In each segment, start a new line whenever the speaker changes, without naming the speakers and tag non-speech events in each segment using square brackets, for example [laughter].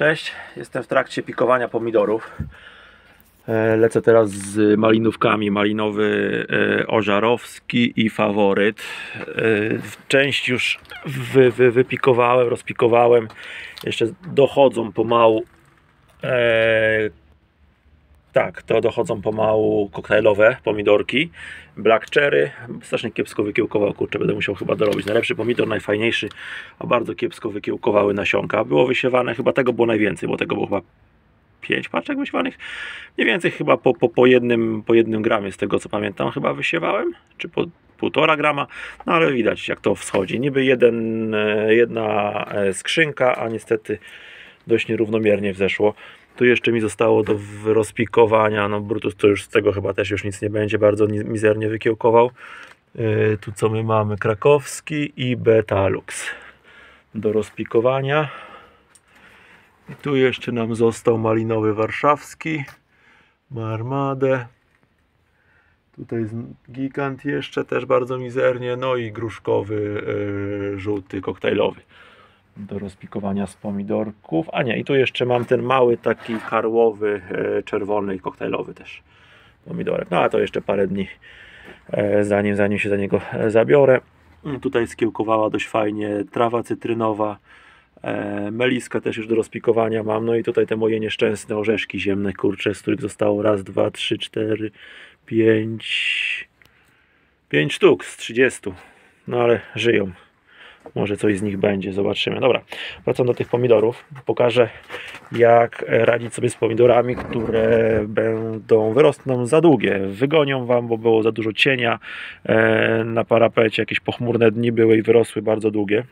Cześć, jestem w trakcie pikowania pomidorów. E, Lecę teraz z malinówkami. Malinowy e, ożarowski i faworyt. E, Część już wy, wy, wypikowałem, rozpikowałem. Jeszcze dochodzą pomału. Tak, to dochodzą pomału koktajlowe pomidorki. Black cherry. Strasznie kiepsko wykiełkował, kurczę, będę musiał chyba dorobić. Najlepszy pomidor, najfajniejszy, a bardzo kiepsko wykiełkowały nasionka. Było wysiewane, chyba tego było najwięcej, bo tego było chyba 5 paczek wysiewanych. Mniej więcej chyba po, po, po, jednym, po jednym gramie, z tego co pamiętam, chyba wysiewałem, czy po półtora grama, no ale widać jak to wschodzi. Niby jeden, e, jedna e, skrzynka, a niestety dość nierównomiernie wzeszło. Tu jeszcze mi zostało do rozpikowania, no Brutus to już z tego chyba też już nic nie będzie, bardzo ni- mizernie wykiełkował. Yy, tu co my mamy? Krakowski i Betalux do rozpikowania. I tu jeszcze nam został malinowy warszawski, Marmadę. Tutaj z- gigant jeszcze też bardzo mizernie, no i gruszkowy, yy, żółty, koktajlowy do rozpikowania z pomidorków. A nie, i tu jeszcze mam ten mały taki karłowy, e, czerwony i koktajlowy też pomidorek. No a to jeszcze parę dni e, zanim, zanim się za niego e, zabiorę. Mm, Tutaj skiełkowała dość fajnie trawa cytrynowa. Meliska też już do rozpikowania mam. No i tutaj te moje nieszczęsne orzeszki ziemne, kurcze, z których zostało raz, dwa, trzy, cztery, pięć, pięć sztuk z 30. No ale żyją. Może coś z nich będzie, zobaczymy. Dobra, wracam do tych pomidorów. Pokażę, jak radzić sobie z pomidorami, które będą wyrosną za długie. Wygonią wam, bo było za dużo cienia e, na parapecie, jakieś pochmurne dni były i wyrosły bardzo długie.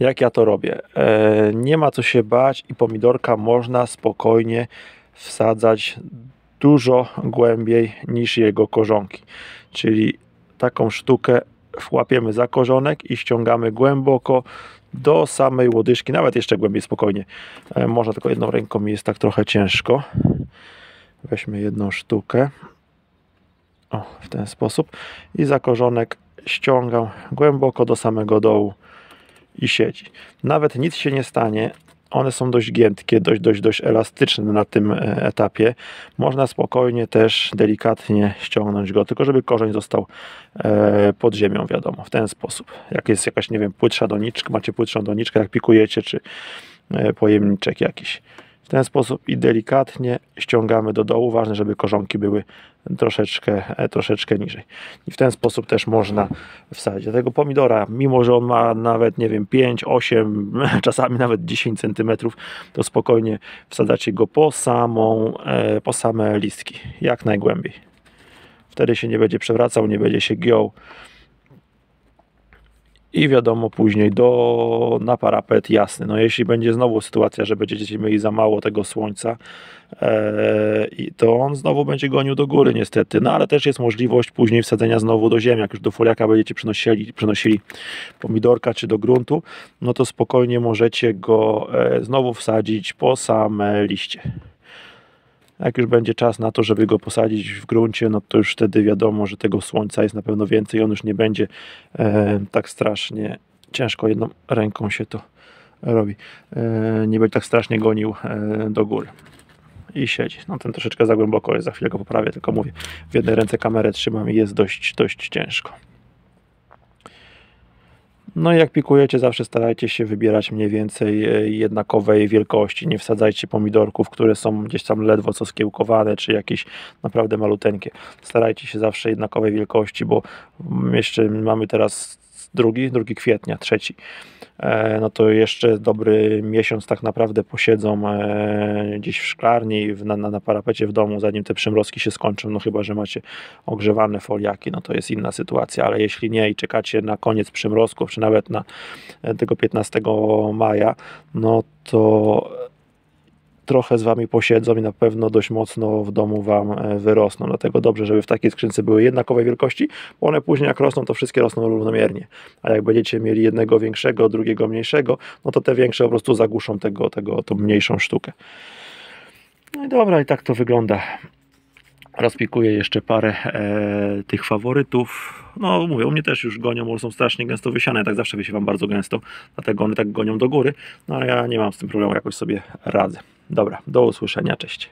Jak ja to robię? E, nie ma co się bać i pomidorka można spokojnie wsadzać dużo głębiej niż jego korzonki. Czyli taką sztukę łapiemy za korzonek i ściągamy głęboko do samej łodyżki, nawet jeszcze głębiej spokojnie. E, Można tylko jedną ręką mi jest tak trochę ciężko. Weźmy jedną sztukę. O, w ten sposób. I za korzonek ściągam głęboko do samego dołu i siedzi. Nawet nic się nie stanie. One są dość giętkie, dość, dość, dość elastyczne na tym e, etapie. Można spokojnie też delikatnie ściągnąć go, tylko żeby korzeń został e, pod ziemią, wiadomo, w ten sposób. Jak jest jakaś, nie wiem, płytsza doniczka, macie płytszą doniczkę, jak pikujecie, czy e, pojemniczek jakiś. W ten sposób i delikatnie ściągamy do dołu. Ważne, żeby korzonki były troszeczkę, e, troszeczkę niżej. I w ten sposób też można wsadzić. Tego pomidora, mimo że on ma nawet, nie wiem, 5, 8, [laughs] czasami nawet 10 cm, to spokojnie wsadzacie go po samą, e, po same listki, jak najgłębiej. Wtedy się nie będzie przewracał, nie będzie się giął. I wiadomo, później do, na parapet jasny. No jeśli będzie znowu sytuacja, że będziecie mieli za mało tego słońca, e, to on znowu będzie gonił do góry niestety. No ale też jest możliwość później wsadzenia znowu do ziemi. Jak już do foliaka będziecie przenosili, przenosili pomidorka czy do gruntu, no to spokojnie możecie go e, znowu wsadzić po same liście. Jak już będzie czas na to, żeby go posadzić w gruncie, no to już wtedy wiadomo, że tego słońca jest na pewno więcej. On już nie będzie e, tak strasznie ciężko jedną ręką się to robi. E, nie będzie tak strasznie gonił e, do góry. I siedzi. No ten troszeczkę za głęboko jest, za chwilę go poprawię, tylko mówię. W jednej ręce kamerę trzymam i jest dość, dość ciężko. No i jak pikujecie, zawsze starajcie się wybierać mniej więcej e, jednakowej wielkości. Nie wsadzajcie pomidorków, które są gdzieś tam ledwo co skiełkowane, czy jakieś naprawdę maluteńkie. Starajcie się zawsze jednakowej wielkości, bo jeszcze mamy teraz drugi, drugi kwietnia, trzeci. E, no to jeszcze dobry miesiąc tak naprawdę posiedzą e, gdzieś w szklarni, na, na, na parapecie w domu, zanim te przymrozki się skończą, no chyba, że macie ogrzewane foliaki, no to jest inna sytuacja, ale jeśli nie i czekacie na koniec przymrozków, czy nawet na e, tego 15 maja, no to trochę z Wami posiedzą i na pewno dość mocno w domu Wam e, wyrosną. Dlatego dobrze, żeby w takiej skrzynce były jednakowej wielkości, bo one później jak rosną, to wszystkie rosną równomiernie. A jak będziecie mieli jednego większego, drugiego mniejszego, no to te większe po prostu zagłuszą tego, tego, tą mniejszą sztukę. No i dobra, i tak to wygląda. Rozpikuję jeszcze parę e, tych faworytów. No mówię, u mnie też już gonią, bo są strasznie gęsto wysiane, tak zawsze wysiewam bardzo gęsto, dlatego one tak gonią do góry, no ale ja nie mam z tym problemu, jakoś sobie radzę. Dobra, do usłyszenia, cześć.